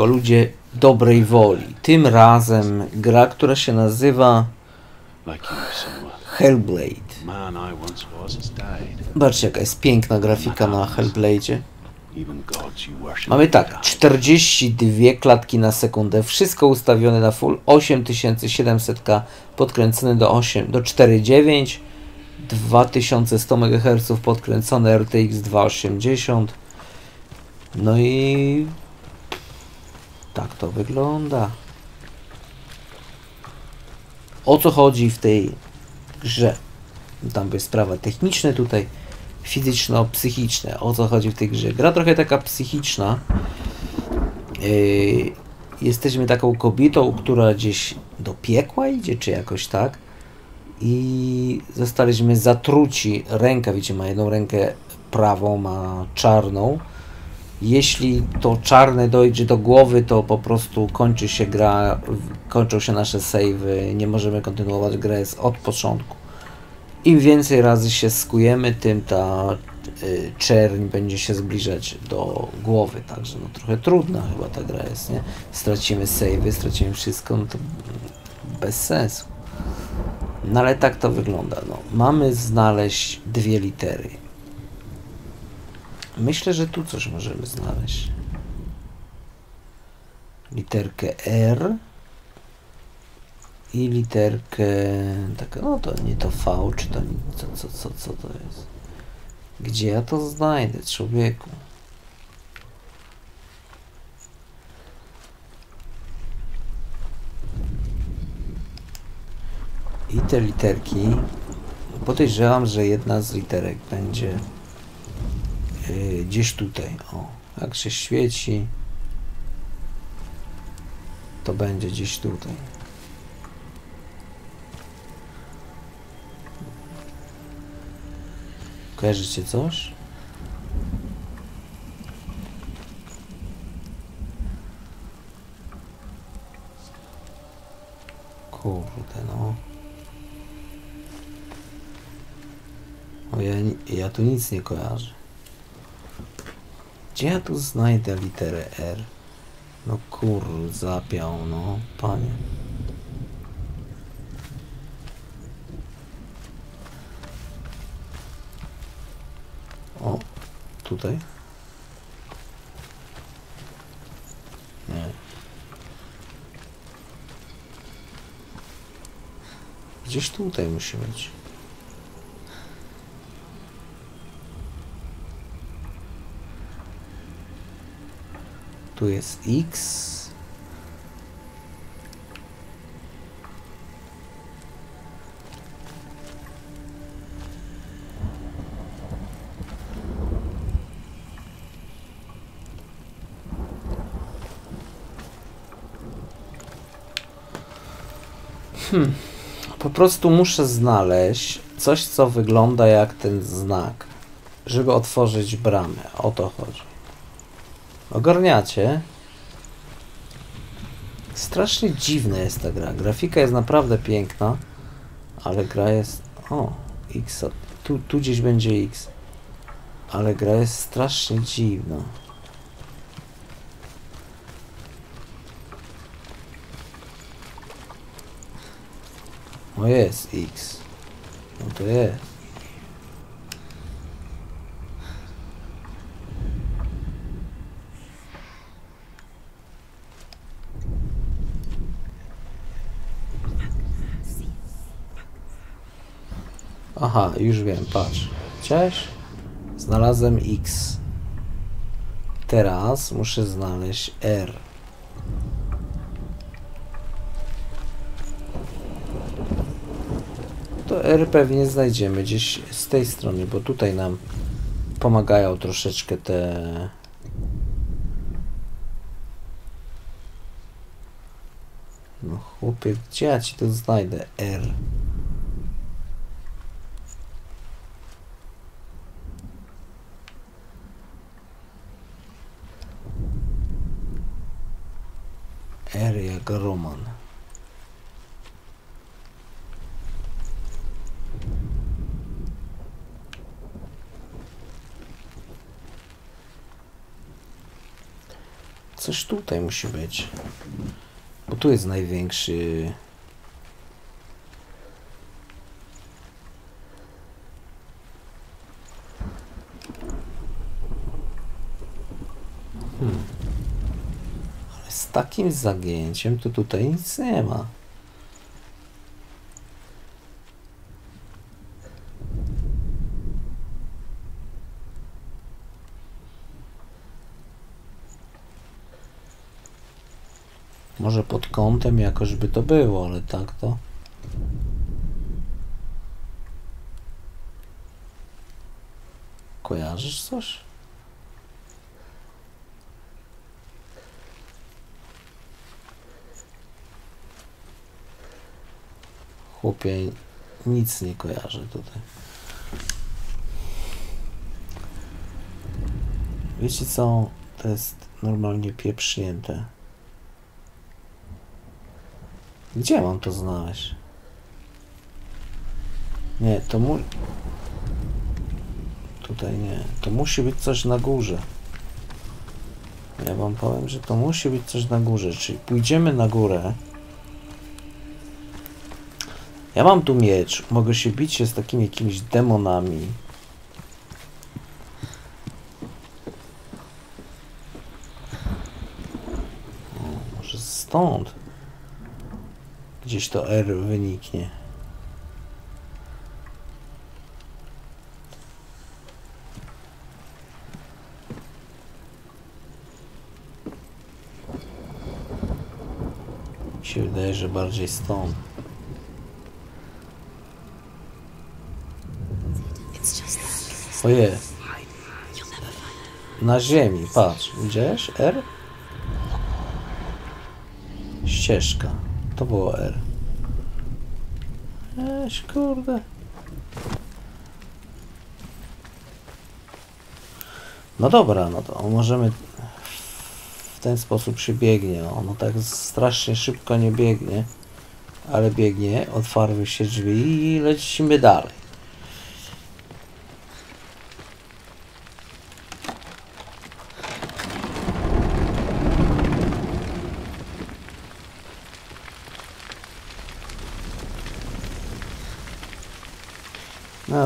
tylko ludzie dobrej woli. Tym razem gra, która się nazywa. Hellblade. Zobaczcie, jaka jest piękna grafika na Hellblade'zie. Worship. Mamy tak, 42 klatki na sekundę, wszystko ustawione na full, 8700K podkręcone do 8, do 4.9, 2100 MHz podkręcone RTX 280. No i tak to wygląda. O co chodzi w tej grze? Tam były sprawy techniczne tutaj, fizyczno-psychiczne. O co chodzi w tej grze? Gra trochę taka psychiczna. Yy, jesteśmy taką kobietą, która gdzieś do piekła idzie, czy jakoś tak. I zostaliśmy zatruci. Ręka, wiecie, ma jedną rękę prawą, ma czarną. Jeśli to czarne dojdzie do głowy, to po prostu kończy się gra, kończą się nasze savey, nie możemy kontynuować grę z- od początku. Im więcej razy się skujemy, tym ta y, czerń będzie się zbliżać do głowy, także no trochę trudna chyba ta gra jest, nie? Stracimy savey, stracimy wszystko, no to bez sensu. No ale tak to wygląda, no. Mamy znaleźć dwie litery. Myślę, że tu coś możemy znaleźć. Literkę R i literkę tak, no to nie to V, czy to co, co, co, co to jest? Gdzie ja to znajdę, człowieku? I te literki, podejrzewam, że jedna z literek będzie yy, gdzieś tutaj. O, jak się świeci, to będzie gdzieś tutaj. Kojarzycie coś? Kurde no. O, ja, ja tu nic nie kojarzę. Gdzie ja tu znajdę literę R? No kur, zapiał, no, panie. O, tutaj? Nie. Gdzieś tutaj musi być. Tu jest X. Hmm. Po prostu muszę znaleźć coś, co wygląda jak ten znak, żeby otworzyć bramę. O to chodzi. Ogarniacie? Strasznie dziwna jest ta gra. Grafika jest naprawdę piękna, ale gra jest... O, X. Tu, tu gdzieś będzie X. Ale gra jest strasznie dziwna. O jest X. No to jest. Aha, już wiem, patrz. Chciałeś? Znalazłem X. Teraz muszę znaleźć R. To R pewnie znajdziemy gdzieś z tej strony, bo tutaj nam pomagają troszeczkę te... No chłopie, gdzie ja ci to znajdę? R. Jak Roman. coś tutaj musi być. Bo tu jest największy... Hmm. Z takim zagięciem to tutaj nic nie ma. Może pod kątem jakoś by to było, ale tak to. Kojarzysz coś? Chłopie, nic nie kojarzę tutaj. Wiecie co? To jest normalnie pieprznięte. Gdzie mam to znaleźć? Nie, to mu... Tutaj nie. To musi być coś na górze. Ja wam powiem, że to musi być coś na górze. Czyli pójdziemy na górę. Ja mam tu miecz. Mogę się bić się z takimi jakimiś demonami. O, może stąd. Gdzieś to R wyniknie. Mi się wydaje, że bardziej stąd. O jest. Na ziemi, patrz. Widziałeś? R? Ścieżka. To było R. Eś, kurde. No dobra, no to możemy w ten sposób się biegnie. Ono tak strasznie szybko nie biegnie, ale biegnie, otwarły się drzwi i lecimy dalej.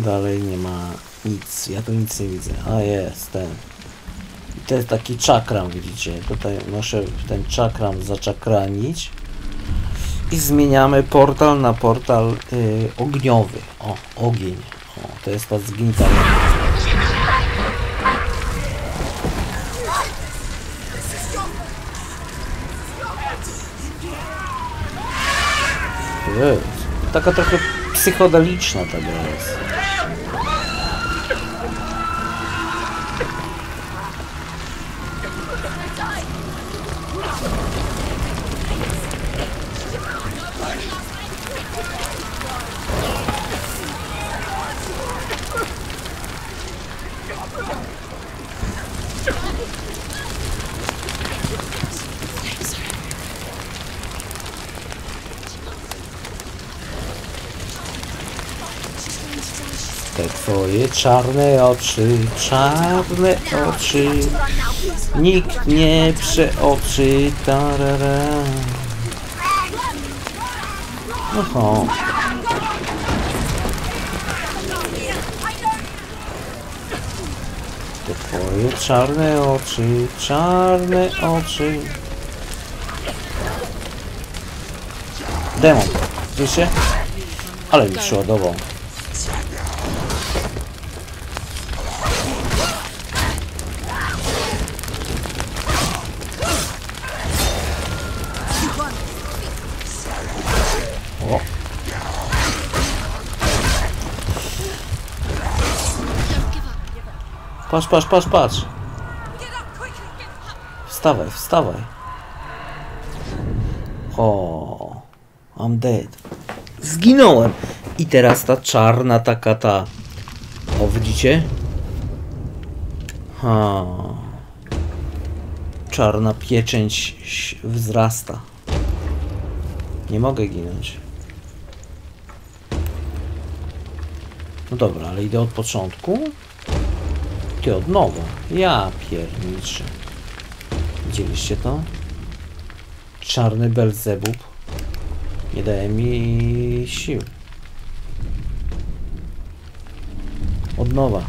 Dalej nie ma nic. Ja tu nic nie widzę. A jest ten. I to jest taki czakram, widzicie. Tutaj muszę ten czakram zaczakranić. I zmieniamy portal na portal y, ogniowy. O, ogień. O, to jest ta zgnita. Taka trochę psychodeliczna ta gra jest. Twoje czarne oczy, czarne oczy, nikt nie przeoczy, tarara. Oho. Te twoje czarne oczy, czarne oczy. Demon, wiecie? Ale mi przeładował. Patrz, patrz, patrz, patrz. Wstawaj, wstawaj. O, I'm dead. Zginąłem. I teraz ta czarna taka ta. O, widzicie? Ha. Czarna pieczęć wzrasta. Nie mogę ginąć. No dobra, ale idę od początku. Ty od nowa. Ja pierniczę. Widzieliście to? Czarny Belzebub nie daje mi sił. Od nowa.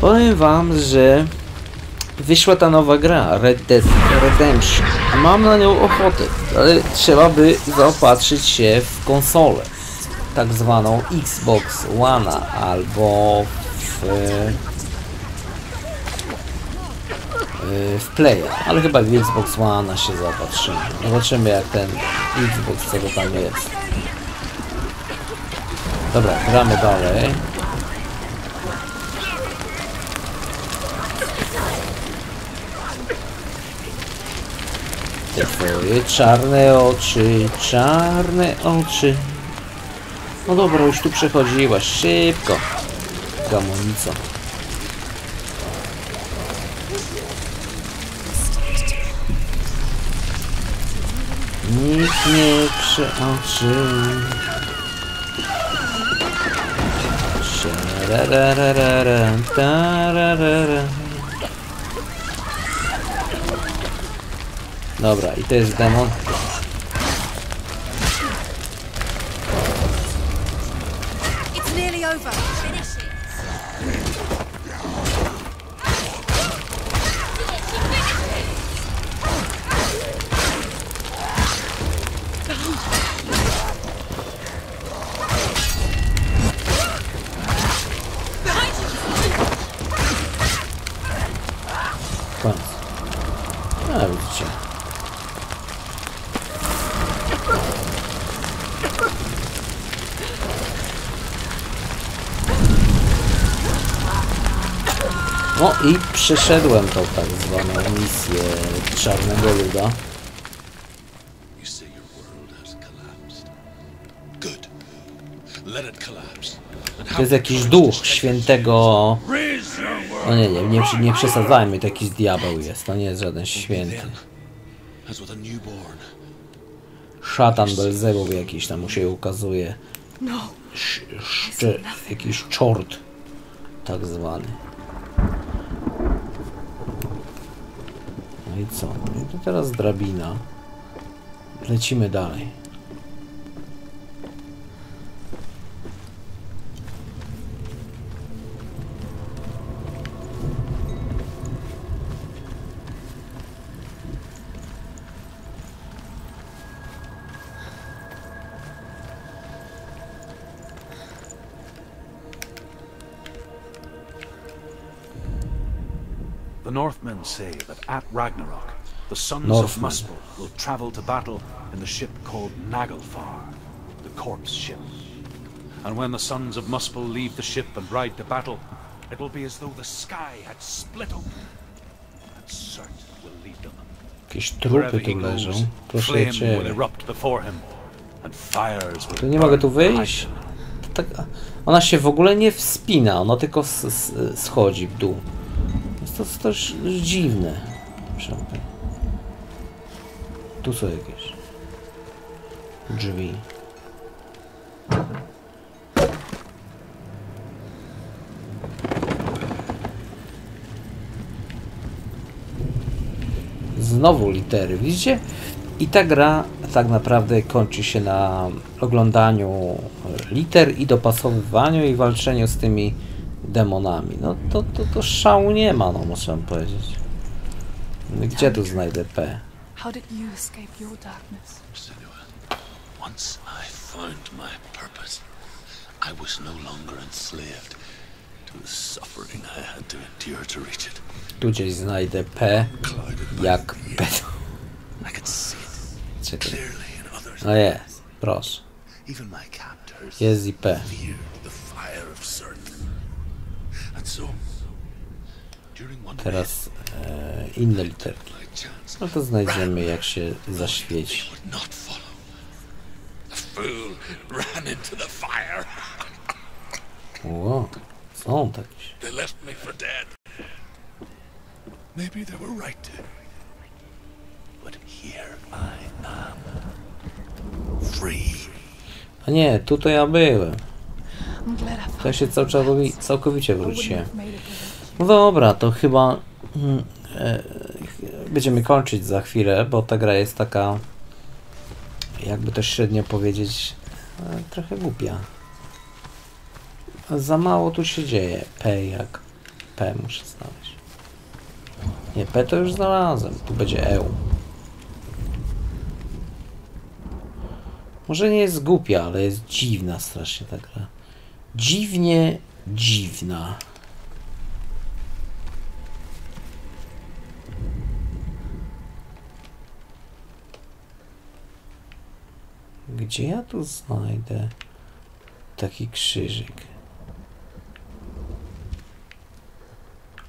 Powiem wam, że wyszła ta nowa gra, Red Dead Redemption. Mam na nią ochotę, ale trzeba by zaopatrzyć się w konsolę. Tak zwaną Xbox One albo w, e, w Playa, ale chyba w Xbox One się zaopatrzymy. Zobaczymy jak ten Xbox co tam jest. Dobra, gramy dalej. Te twoje czarne oczy, czarne oczy. No dobra, już tu przechodziłaś, szybko. Gamonico. Nikt nie przeoczy. Szarararara, tararara. Dobra, i to jest demon. Przeszedłem tą tak zwaną misję Czarnego Luda. To jest jakiś duch świętego... No nie, nie, nie, nie przesadzajmy, to jakiś diabeł jest, to nie jest żaden święty. Szatan Belzebub jakiś tam mu się ukazuje. No. Sz, szcze, jakiś czort tak zwany. I co? No i teraz drabina. Lecimy dalej. The Northmen say that at Ragnarok, the sons Northmen. of Muspel will travel to battle in the ship called Naglfar, the corpse ship. And when the sons of Muspel leave the ship and ride to battle, it will be as though the sky had split open. And Surt will lead them. Jakieś trupy tu leżą. Proszę flame will cię. erupt before him, and fires will Tu nie mogę tu wyjść? To tak, ona się w ogóle nie wspina, ona tylko schodzi w dół. Jest to też dziwne. Tu są jakieś drzwi. Znowu litery, widzicie? I ta gra tak naprawdę kończy się na oglądaniu liter i dopasowywaniu i walczeniu z tymi demonami. No to, to, to szału nie ma, no muszę powiedzieć. Gdzie tu znajdę P? How did you escape your darkness? Senua, once I found my purpose, I was no longer enslaved to the suffering I had to endure to reach it. Tu gdzieś znajdę P jak P. I could see it Czekaj. clearly in others. No jest, proszę. Even my captors Jest i P. feared the Teraz e, inne literki. No to znajdziemy jak się zaświeci. Ło, są takie. They left me for dead. Maybe they were right. But here I am. Free. A nie, tutaj ja byłem. I'm glad I found To się całkowi- całkowicie wróciłem. No dobra, to chyba mm, e, będziemy kończyć za chwilę, bo ta gra jest taka, jakby to średnio powiedzieć, e, trochę głupia. Za mało tu się dzieje. P jak P muszę znaleźć. Nie, P to już znalazłem. Tu będzie E. Może nie jest głupia, ale jest dziwna strasznie ta gra. Dziwnie dziwna. Gdzie ja tu znajdę taki krzyżyk?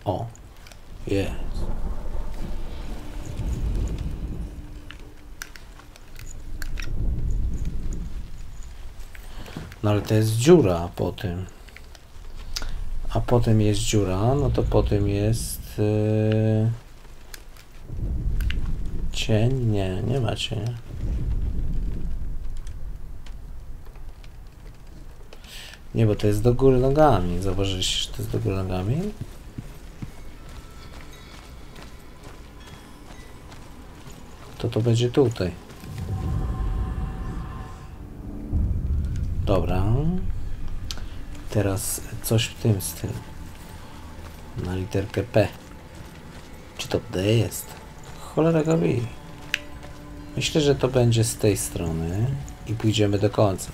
O, jest. No ale to jest dziura po tym. A potem jest dziura, no to potem jest yy... cień. Nie, nie ma cienia. Nie, bo to jest do góry nogami. Zauważyliście, że to jest do góry nogami? To to będzie tutaj. Dobra. Teraz coś w tym stylu. Na literkę P. Czy to D jest? Cholera go wie. Myślę, że to będzie z tej strony i pójdziemy do końca.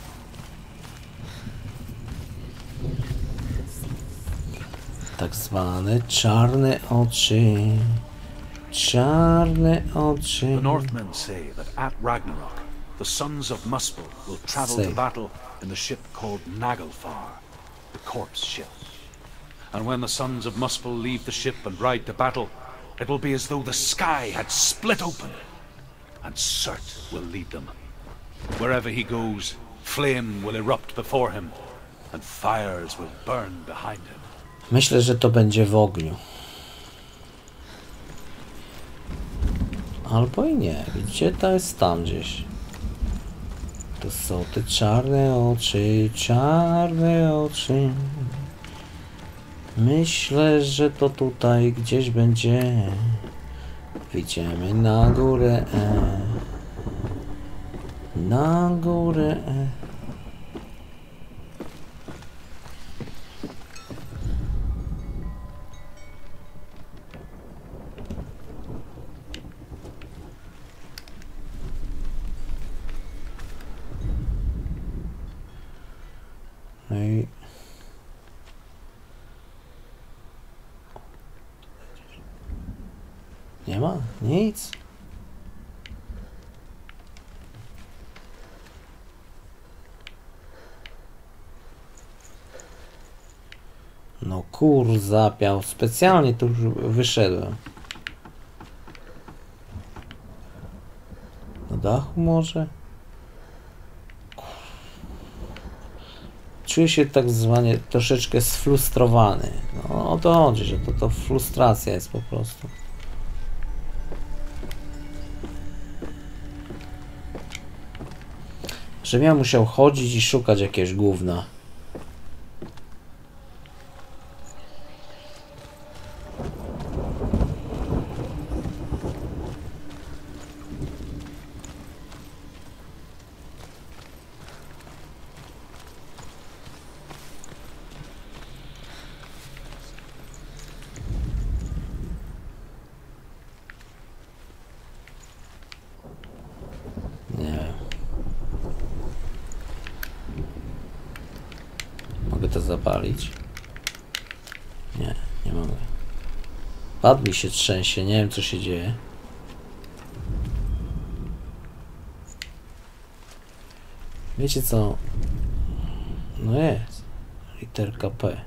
Tak zwane czarne oczy. Czarne oczy. The Northmen say that at Ragnarok, the sons of Muspel will travel Say. to battle in the ship called Naglfar, the corpse ship. And when the sons of Muspel leave the ship and ride to battle, it will be as though the sky had split open, and Surt will lead them. Wherever he goes, flame will erupt before him, and fires will burn behind him. Myślę, że to będzie w ogniu. Albo i nie. Widzicie, to jest tam gdzieś. To są te czarne oczy, czarne oczy. Myślę, że to tutaj gdzieś będzie. Idziemy na górę E. Na górę E. No i... Nie ma? Nic? No kur zapiał. Specjalnie tu wyszedłem. Na dachu może? Czuję się tak zwanie troszeczkę sfrustrowany. No o to chodzi, że to, to frustracja jest po prostu. Żebym ja musiał chodzić i szukać jakiegoś gówna. Nie wiem. Mogę to zapalić? Nie, nie mogę. Pad mi się trzęsie, nie wiem co się dzieje. Wiecie co? No jest. Literka P.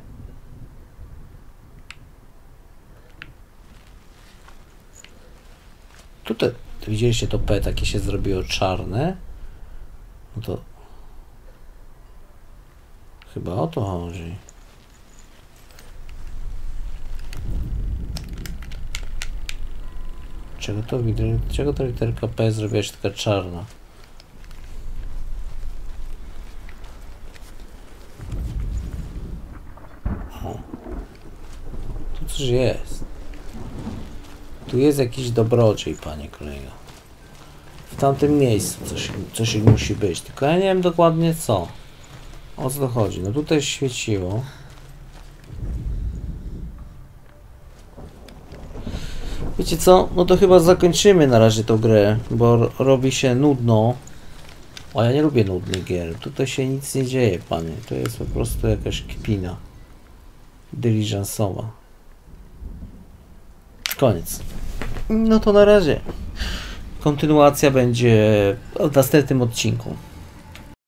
Tutaj widzieliście to P, takie się zrobiło czarne. No to chyba o to chodzi. Czego to? Czego ta literka P zrobiła się taka czarna? Tu coś jest. Tu jest jakiś dobrodziej, panie kolego. W tamtym miejscu coś, coś musi być, tylko ja nie wiem dokładnie co. O co to chodzi? No tutaj świeciło. Wiecie co? No to chyba zakończymy na razie tą grę, bo robi się nudno. A ja nie lubię nudnych gier. Tutaj się nic nie dzieje, panie. To jest po prostu jakaś kpina. Diligence'owa. Koniec. No to na razie. Kontynuacja będzie w następnym odcinku.